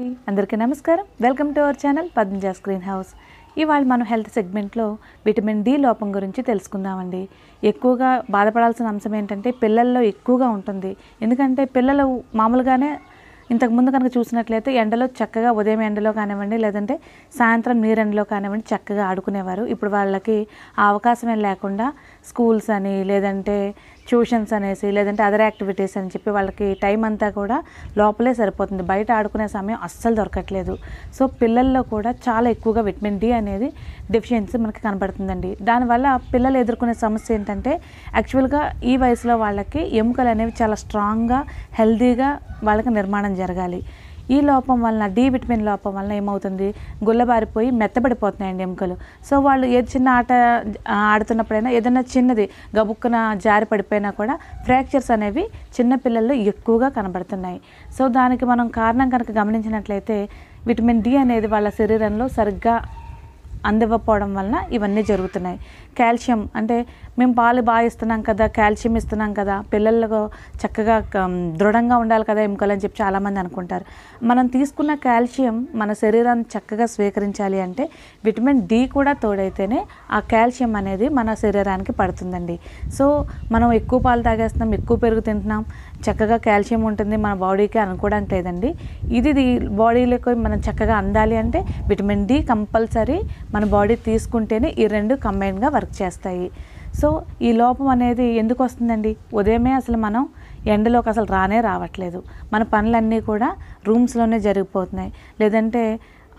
అందరికీ నమస్కారం. Welcome to our channel Padmaja screen house. ఇవాళ మనం హెల్త్ సెగ్మెంట్లో విటమిన్ డి లోపం గురించి తెలుసుకుందామండి. ఎక్కువగా బాధపడాల్సిన అంశం ఏంటంటే పిల్లల్లో ఎక్కువగా ఉంటుంది. ఎందుకంటే పిల్లలు మామూలుగానే ఇంతకుముందు కనుక చూసినట్లయితే ఎండలో చక్కగా ఉదయం ఎండలో కానివ్వండి లేదంటే సాయంత్రం నీరెండలో కానివ్వండి చక్కగా ఆడుకునేవారు. ఇప్పుడు వాళ్ళకి ఆ అవకాశమే లేకుండా స్కూల్స్ అని లేదంటే ట్యూషన్స్ అనేసి లేదంటే అదర్ యాక్టివిటీస్ అని చెప్పి వాళ్ళకి టైం అంతా కూడా లోపలే సరిపోతుంది. బయట ఆడుకునే సమయం అస్సలు దొరకట్లేదు. సో పిల్లల్లో కూడా చాలా ఎక్కువగా విటమిన్ డి అనేది డెఫిషియన్సీ మనకి కనబడుతుందండి. దానివల్ల పిల్లలు ఎదుర్కొనే సమస్య ఏంటంటే యాక్చువల్గా ఈ వయసులో వాళ్ళకి ఎముకలు అనేవి చాలా స్ట్రాంగ్గా హెల్దీగా వాళ్ళకి నిర్మాణం జరగాలి. ఈ లోపం వలన డి విటమిన్ లోపం వలన ఏమవుతుంది? గుల్లబారిపోయి మెత్తబడిపోతున్నాయండి ఎముకలు. సో వాళ్ళు ఏ చిన్న ఆట ఆడుతున్నప్పుడైనా ఏదైనా చిన్నది గబుక్కున జారి పడిపోయినా కూడా ఫ్రాక్చర్స్ అనేవి చిన్న పిల్లల్లో ఎక్కువగా కనబడుతున్నాయి. సో దానికి మనం కారణం కనుక గమనించినట్లయితే విటమిన్ డి అనేది వాళ్ళ శరీరంలో సరిగ్గా అందివ్వకపోవడం వలన ఇవన్నీ జరుగుతున్నాయి. కాల్షియం అంటే మేము పాలు బాగా ఇస్తున్నాం కదా కాల్షియం ఇస్తున్నాం కదా పిల్లలకు చక్కగా క- దృఢంగా ఉండాలి కదా ఎముకలు అని చెప్పి చాలామంది అనుకుంటారు. మనం తీసుకున్న కాల్షియం మన శరీరాన్ని చక్కగా స్వీకరించాలి అంటే విటమిన్ డి కూడా తోడైతేనే ఆ కాల్షియం అనేది మన శరీరానికి పడుతుందండి. సో మనం ఎక్కువ పాలు తాగేస్తున్నాం ఎక్కువ పెరుగు తింటున్నాం చక్కగా కాల్షియం ఉంటుంది మన బాడీకి అనుకోవడానికి లేదండి. ఇది బాడీలోకి మనం చక్కగా అందాలి అంటే విటమిన్ డి కంపల్సరీ మన బాడీ తీసుకుంటేనే ఈ రెండు కంబైన్గా వర్క్ చేస్తాయి. సో ఈ లోపం అనేది ఎందుకు వస్తుందండి? ఉదయమే అసలు మనం ఎండలోకి అసలు రానే రావట్లేదు. మన పనులన్నీ కూడా రూమ్స్లోనే జరిగిపోతున్నాయి. లేదంటే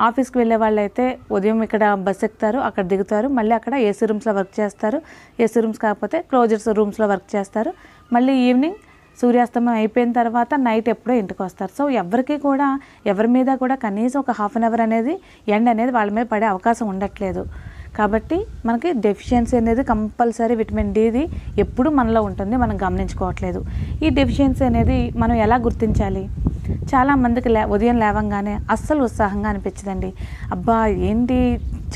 ఆఫీస్కి వెళ్ళే వాళ్ళు అయితే ఉదయం ఇక్కడ బస్ ఎక్కుతారు అక్కడ దిగుతారు మళ్ళీ అక్కడ ఏసీ రూమ్స్లో వర్క్ చేస్తారు. ఏసీ రూమ్స్ కాకపోతే క్లోజర్స్ రూమ్స్లో వర్క్ చేస్తారు. మళ్ళీ ఈవినింగ్ సూర్యాస్తమయం అయిపోయిన తర్వాత నైట్ ఎప్పుడో ఇంటికి వస్తారు. సో ఎవరికి కూడా ఎవరి మీద కూడా కనీసం ఒక హాఫ్ అన్ అవర్ అనేది ఎండ్ అనేది వాళ్ళ మీద పడే అవకాశం ఉండట్లేదు. కాబట్టి మనకి డెఫిషియన్సీ అనేది కంపల్సరీ విటమిన్ డిది ఎప్పుడు మనలో ఉంటుంది మనం గమనించుకోవట్లేదు. ఈ డెఫిషియన్సీ అనేది మనం ఎలా గుర్తించాలి? చాలా మందికి లే ఉదయం లేవంగానే అస్సలు ఉత్సాహంగా అనిపించదండి. అబ్బా ఏంటి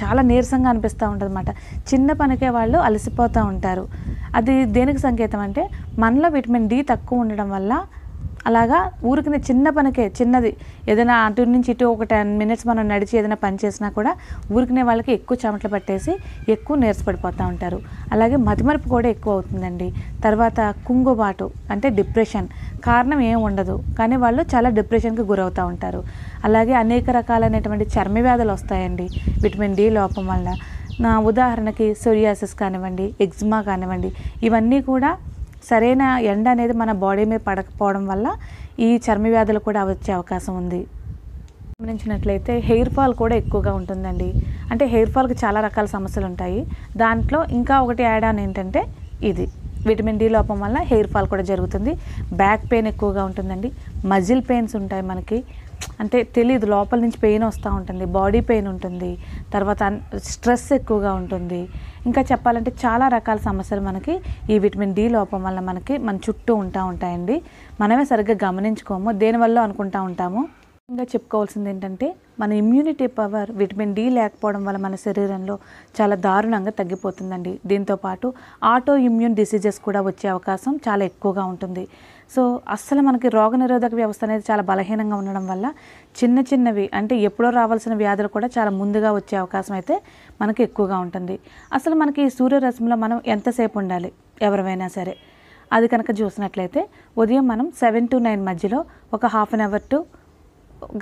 చాలా నీరసంగా అనిపిస్తూ ఉంటుంది అనమాట చిన్న పనికే వాళ్ళు అలసిపోతూ ఉంటారు. అది దేనికి సంకేతం అంటే మనలో విటమిన్ డి తక్కువ ఉండడం వల్ల అలాగా ఊరికి చిన్న పనికే చిన్నది. ఏదైనా అటు నుంచి ఇటు ఒక టెన్ మినిట్స్ మనం నడిచి ఏదైనా పని చేసినా కూడా ఊరికినే వాళ్ళకి ఎక్కువ చెమటలు పట్టేసి ఎక్కువ నీరసపడిపోతూ ఉంటారు. అలాగే మతిమరుపు కూడా ఎక్కువ అవుతుందండి. తర్వాత కుంగుబాటు అంటే డిప్రెషన్. కారణం ఏం ఉండదు. కానీ వాళ్ళు చాలా డిప్రెషన్కి గురవుతూ ఉంటారు. అలాగే అనేక రకాలైనటువంటి చర్మ వ్యాధులు వస్తాయండి. విటమిన్ డి లోపం వల్ల. నా ఉదాహరణకి సోరియాసిస్ కానివ్వండి ఎగ్జిమా కానివ్వండి ఇవన్నీ కూడా సరైన ఎండ అనేది మన బాడీ మీద పడకపోవడం వల్ల ఈ చర్మ వ్యాధులు కూడా వచ్చే అవకాశం ఉంది. గమనించినట్లయితే హెయిర్ ఫాల్ కూడా ఎక్కువగా ఉంటుందండి. అంటే హెయిర్ ఫాల్కి చాలా రకాల సమస్యలు ఉంటాయి. దాంట్లో ఇంకా ఒకటి యాడ్ ఆన్ ఏంటంటే ఇది. విటమిన్ డి లోపం వల్ల హెయిర్ ఫాల్ కూడా జరుగుతుంది. బ్యాక్ పెయిన్ ఎక్కువగా ఉంటుందండి. మజిల్ పెయిన్స్ ఉంటాయి మనకి. అంటే తెలియదు లోపల నుంచి పెయిన్ వస్తూ ఉంటుంది బాడీ పెయిన్ ఉంటుంది తర్వాత స్ట్రెస్ ఎక్కువగా ఉంటుంది. ఇంకా చెప్పాలంటే చాలా రకాల సమస్యలు మనకి ఈ విటమిన్ డి లోపం వల్ల మనకి మన చుట్టూ ఉంటా ఉంటాయండి. మనమే సరిగ్గా గమనించుకోము దేనివల్ల అనుకుంటా ఉంటాము. ఇంకా చెప్పుకోవాల్సింది ఏంటంటే మన ఇమ్యూనిటీ పవర్ విటమిన్ డి లేకపోవడం వల్ల మన శరీరంలో చాలా దారుణంగా తగ్గిపోతుందండి. దీంతో పాటు ఆటో ఇమ్యూన్ డిసీజెస్ కూడా వచ్చే అవకాశం చాలా ఎక్కువగా ఉంటుంది. సో అస్సలు మనకి రోగనిరోధక వ్యవస్థ అనేది చాలా బలహీనంగా ఉండడం వల్ల చిన్న చిన్నవి అంటే ఎప్పుడో రావాల్సిన వ్యాధులు కూడా చాలా ముందుగా వచ్చే అవకాశం అయితే మనకి ఎక్కువగా ఉంటుంది. అసలు మనకి ఈ సూర్యరశ్మిలో మనం ఎంతసేపు ఉండాలి? ఎవరివైనా సరే. అది కనుక చూసినట్లయితే ఉదయం మనం సెవెన్ టు నైన్ మధ్యలో ఒక హాఫ్ అన్ అవర్ టు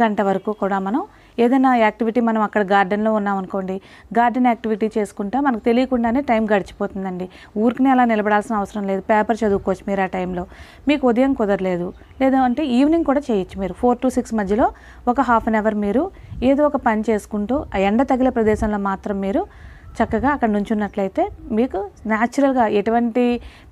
గంట వరకు కూడా మనం ఏదైనా యాక్టివిటీ మనం అక్కడ గార్డెన్లో ఉన్నాం అనుకోండి గార్డెన్ యాక్టివిటీ చేసుకుంటా మనకు తెలియకుండానే టైం గడిచిపోతుందండి. ఊరికనే అలా నిలబడాల్సిన అవసరం లేదు. పేపర్ చదువుకోవచ్చు మీరు ఆ టైంలో. మీకు ఉదయం కుదరలేదు. లేదా అంటే ఈవినింగ్ కూడా చేయొచ్చు మీరు. ఫోర్ టు సిక్స్ మధ్యలో ఒక హాఫ్ అన్ అవర్ మీరు ఏదో ఒక పని చేసుకుంటూ ఆ ఎండ తగిలే ప్రదేశంలో మాత్రం మీరు చక్కగా అక్కడ నుంచున్నట్లయితే మీకు న్యాచురల్గా ఎటువంటి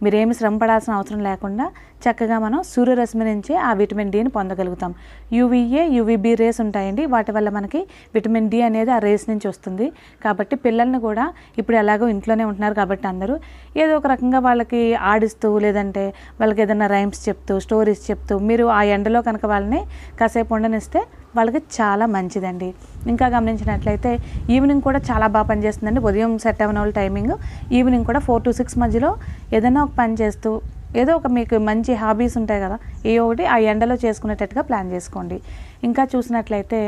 మీరేమి శ్రమ పడాల్సిన అవసరం లేకుండా చక్కగా మనం సూర్యరశ్మి నుంచి ఆ విటమిన్ డిని పొందగలుగుతాం. యూవీఏ యూవీబీ రేస్ ఉంటాయండి. వాటి వల్ల మనకి విటమిన్ డి అనేది ఆ రేస్ నుంచి వస్తుంది. కాబట్టి పిల్లల్ని కూడా ఇప్పుడు ఎలాగో ఇంట్లోనే ఉంటున్నారు కాబట్టి అందరూ ఏదో ఒక రకంగా వాళ్ళకి ఆడిస్తూ లేదంటే వాళ్ళకి ఏదైనా రైమ్స్ చెప్తూ స్టోరీస్ చెప్తూ మీరు ఆ ఎండలో కనుక వాళ్ళని కాసేపు ఉండనిస్తే వాళ్ళకి చాలా మంచిదండి. ఇంకా గమనించినట్లయితే ఈవినింగ్ కూడా చాలా బాగా పనిచేస్తుందండి. ఉదయం సెట్ అవ్వని వాళ్ళ టైమింగ్. ఈవినింగ్ కూడా ఫోర్ టు సిక్స్ మధ్యలో ఏదైనా ఒక పని చేస్తూ ఏదో ఒక మీకు మంచి హాబీస్ ఉంటాయి కదా ఏ ఒకటి ఆ ఎండలో చేసుకునేటట్టుగా ప్లాన్ చేసుకోండి. ఇంకా చూసినట్లయితే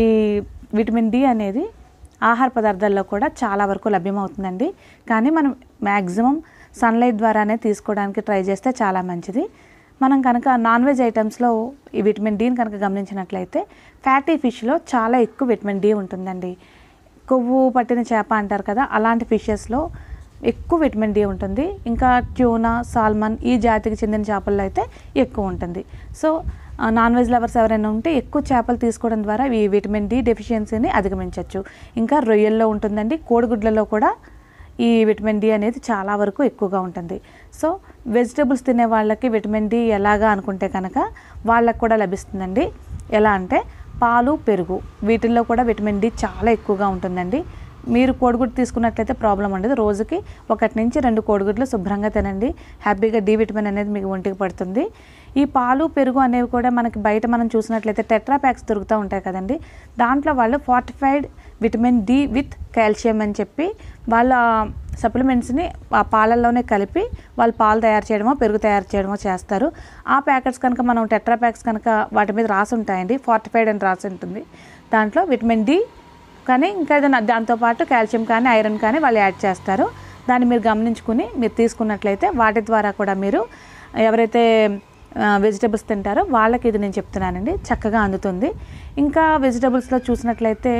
ఈ విటమిన్ డి అనేది ఆహార పదార్థాల్లో కూడా చాలా వరకు లభ్యమవుతుందండి. కానీ మనం మ్యాక్సిమం సన్లైట్ ద్వారానే తీసుకోవడానికి ట్రై చేస్తే చాలా మంచిది. మనం కనుక నాన్ వెజ్ ఐటమ్స్లో ఈ విటమిన్ డిని కనుక గమనించినట్లయితే ఫ్యాటీ ఫిష్లో చాలా ఎక్కువ విటమిన్ డి ఉంటుందండి. కొవ్వు పట్టిన చేప అంటారు కదా అలాంటి ఫిషెస్లో ఎక్కువ విటమిన్ డి ఉంటుంది. ఇంకా ట్యూనా సాల్మన్ ఈ జాతికి చెందిన చేపల్లో అయితే ఎక్కువ ఉంటుంది. సో నాన్ వెజ్ లవర్స్ ఎవరైనా ఉంటే ఎక్కువ చేపలు తీసుకోవడం ద్వారా ఈ విటమిన్ డి డెఫిషియన్సీని అధిగమించవచ్చు ఇంకా రొయ్యల్లో ఉంటుందండి కోడిగుడ్లలో కూడా ఈ విటమిన్ డి అనేది చాలా వరకు ఎక్కువగా ఉంటుంది. సో వెజిటబుల్స్ తినే వాళ్ళకి విటమిన్ డి ఎలాగా అనుకుంటే కనుక వాళ్ళకు కూడా లభిస్తుందండి. ఎలా అంటే పాలు పెరుగు వీటిల్లో కూడా విటమిన్ డి చాలా ఎక్కువగా ఉంటుందండి. మీరు కోడిగుడ్డు తీసుకున్నట్లయితే ప్రాబ్లం ఉండదు. రోజుకి ఒకటి నుంచి రెండు కోడిగుడ్లు శుభ్రంగా తినండి. హ్యాపీగా డి విటమిన్ అనేది మీకు ఒంటికి పడుతుంది. ఈ పాలు పెరుగు అనేవి కూడా మనకి బయట మనం చూసినట్లయితే టెట్రా ప్యాక్స్ దొరుకుతూ ఉంటాయి కదండి. దాంట్లో వాళ్ళు fortified vitamin D with calcium అని చెప్పి వాళ్ళ సప్లిమెంట్స్ని ఆ పాలల్లోనే కలిపి వాళ్ళు పాలు తయారు చేయడమో పెరుగు తయారు చేయడమో చేస్తారు. ఆ ప్యాకెట్స్ కనుక మనం టెట్రా ప్యాక్స్ కనుక వాటి మీద రాసి ఉంటాయండి. ఫార్టిఫైడ్ అని రాసి ఉంటుంది. దాంట్లో విటమిన్ డి కానీ ఇంకా ఏదైనా దాంతోపాటు కాల్షియం కానీ ఐరన్ కానీ వాళ్ళు యాడ్ చేస్తారు. దాన్ని మీరు గమనించుకుని మీరు తీసుకున్నట్లయితే వాటి ద్వారా కూడా మీరు ఎవరైతే వెజిటబుల్స్ తింటారో వాళ్ళకి ఇది నేను చెప్తున్నానండి. చక్కగా అందుతుంది. ఇంకా వెజిటబుల్స్లో చూసినట్లయితే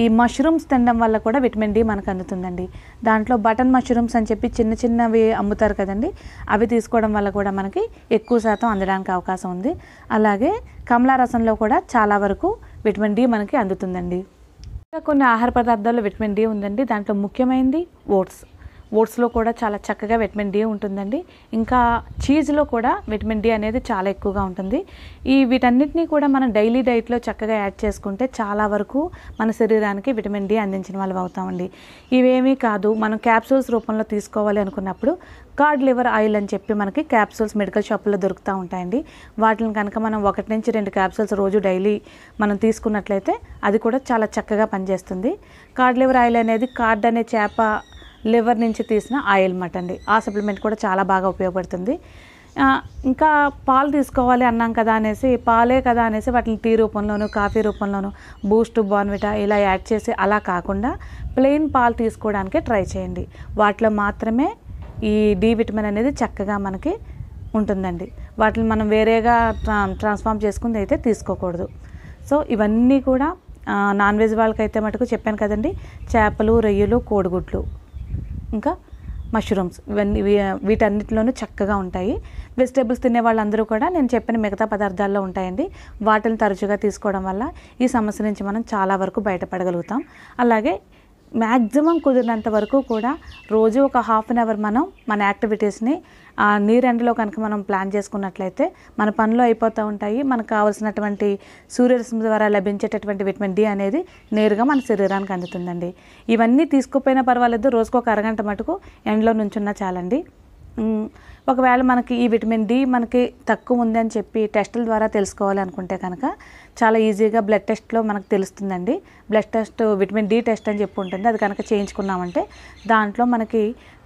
ఈ మష్రూమ్స్ తినడం వల్ల కూడా విటమిన్ డి మనకు అందుతుందండి. దాంట్లో బటన్ మష్రూమ్స్ అని చెప్పి చిన్న చిన్నవి అమ్ముతారు కదండి. అవి తీసుకోవడం వల్ల కూడా మనకి ఎక్కువ శాతం అందడానికి అవకాశం ఉంది. అలాగే కమలా రసంలో కూడా చాలా వరకు విటమిన్ డి మనకి అందుతుందండి. ఇంకా కొన్ని ఆహార పదార్థాల్లో విటమిన్ డి ఉందండి. దాంట్లో ముఖ్యమైనది ఓట్స్. ఓట్స్లో కూడా చాలా చక్కగా విటమిన్ డి ఉంటుందండి. ఇంకా చీజ్లో కూడా విటమిన్ డి అనేది చాలా ఎక్కువగా ఉంటుంది. ఈ వీటన్నిటినీ కూడా మనం డైలీ డైట్లో చక్కగా యాడ్ చేసుకుంటే చాలా వరకు మన శరీరానికి విటమిన్ డి అందించిన వాళ్ళు అవుతామండి. ఇవేమీ కాదు మనం క్యాప్సూల్స్ రూపంలో తీసుకోవాలి అనుకున్నప్పుడు కార్డ్ లివర్ ఆయిల్ అని చెప్పి మనకి క్యాప్సూల్స్ మెడికల్ షాపుల్లో దొరుకుతూ ఉంటాయండి. వాటిని కనుక మనం ఒకటి నుంచి రెండు క్యాప్సూల్స్ రోజు డైలీ మనం తీసుకున్నట్లయితే అది కూడా చాలా చక్కగా పనిచేస్తుంది. కార్డ్ లివర్ ఆయిల్ అనేది కార్డ్ అనే చేప లివర్ నుంచి తీసిన ఆయిల్ మాట అండి ఆ సప్లిమెంట్ కూడా చాలా బాగా ఉపయోగపడుతుంది. ఇంకా పాలు తీసుకోవాలి అన్నాం కదా అనేసి పాలే కదా అనేసి వాటిని టీ రూపంలోను కాఫీ రూపంలోనూ బూస్ట్ బాన్విటా ఇలా యాడ్ చేసి అలా కాకుండా ప్లెయిన్ పాలు తీసుకోవడానికే ట్రై చేయండి. వాటిలో మాత్రమే ఈ డి విటమిన్ అనేది చక్కగా మనకి ఉంటుందండి. వాటిని మనం వేరేగా ట్రా ట్రాన్స్ఫార్మ్ చేసుకుంది అయితే తీసుకోకూడదు. సో ఇవన్నీ కూడా నాన్ వెజ్ వాళ్ళకైతే మటుకు చెప్పాను కదండి చేపలు రొయ్యలు కోడిగుడ్లు. ఇంకా మష్రూమ్స్ ఇవన్నీ వీ- వీటన్నిటిలోనూ చక్కగా ఉంటాయి. వెజిటేబుల్స్ తినే వాళ్ళందరూ కూడా నేను చెప్పిన మిగతా పదార్థాల్లో ఉంటాయండి. వాటిని తరచుగా తీసుకోవడం వల్ల ఈ సమస్య నుంచి మనం చాలా వరకు బయటపడగలుగుతాం. అలాగే మ్యాక్సిమం కుదిరినంత వరకు కూడా రోజు ఒక హాఫ్ అన్ అవర్ మనం మన యాక్టివిటీస్ని నీర్ ఎండలో కనుక మనం ప్లాన్ చేసుకున్నట్లయితే మన పనులు అయిపోతూ ఉంటాయి. మనకు కావాల్సినటువంటి సూర్యరశ్మి ద్వారా లభించేటటువంటి విటమిన్ డి అనేది నేరుగా మన శరీరానికి అందుతుందండి. ఇవన్నీ తీసుకోపోయినా పర్వాలేదు రోజుకు ఒక అరగంట మటుకు ఎండలో నుంచున్నా చాలండి. ఒకవేళ మనకి ఈ విటమిన్ డి మనకి తక్కువ ఉందని చెప్పి టెస్టుల ద్వారా తెలుసుకోవాలి అనుకుంటే కనుక చాలా ఈజీగా బ్లడ్ టెస్ట్లో మనకు తెలుస్తుందండి. Blood test vitamin D test అని చెప్పి ఉంటుంది. అది కనుక చేయించుకున్నామంటే దాంట్లో మనకి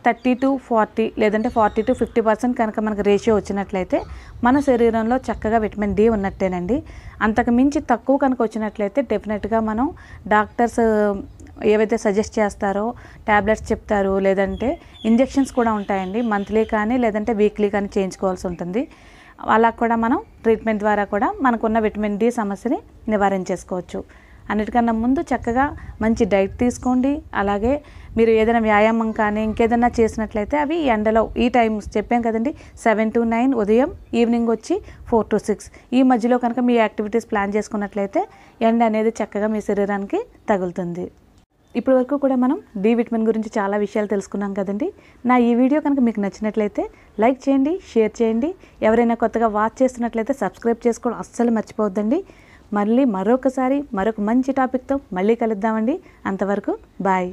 థర్టీ టు ఫార్టీ లేదంటే ఫార్టీ టు ఫిఫ్టీ పర్సెంట్ కనుక మనకు రేషియో వచ్చినట్లయితే మన శరీరంలో చక్కగా విటమిన్ డి ఉన్నట్టేనండి. అంతకు మించి తక్కువ కనుక వచ్చినట్లయితే డెఫినెట్గా మనం డాక్టర్స్ ఏవైతే సజెస్ట్ చేస్తారో ట్యాబ్లెట్స్ చెప్తారు లేదంటే ఇంజెక్షన్స్ కూడా ఉంటాయండి. మంత్లీ కానీ లేదంటే వీక్లీ కానీ చేయించుకోవాల్సి ఉంటుంది. అలా కూడా మనం ట్రీట్మెంట్ ద్వారా కూడా మనకున్న విటమిన్ డి సమస్యని నివారించేసుకోవచ్చు. అన్నిటికన్నా ముందు చక్కగా మంచి డైట్ తీసుకోండి. అలాగే మీరు ఏదైనా వ్యాయామం కానీ ఇంకేదైనా చేసినట్లయితే అవి ఎండలో ఈ టైం చెప్పాం కదండి సెవెన్ టు నైన్ ఉదయం ఈవినింగ్ వచ్చి ఫోర్ టు సిక్స్ ఈ మధ్యలో కనుక మీ యాక్టివిటీస్ ప్లాన్ చేసుకున్నట్లయితే ఎండ అనేది చక్కగా మీ శరీరానికి తగులుతుంది. ఇప్పటి వరకు కూడా మనం డి విటమిన్ గురించి చాలా విషయాలు తెలుసుకున్నాం కదండి. నా ఈ వీడియో కనుక మీకు నచ్చినట్లయితే లైక్ చేయండి షేర్ చేయండి. ఎవరైనా కొత్తగా వాచ్ చేస్తున్నట్లయితే సబ్స్క్రైబ్ చేసుకోవడం అస్సలు మర్చిపోవద్దండి. మళ్ళీ మరొకసారి మరొక మంచి టాపిక్తో మళ్ళీ కలుద్దామండి. అంతవరకు బాయ్.